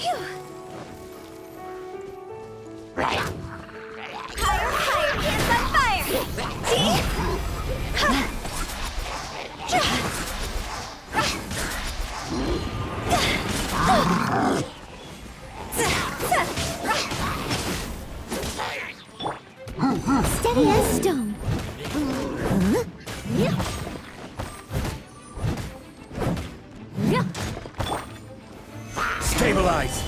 Higher, Stabilize!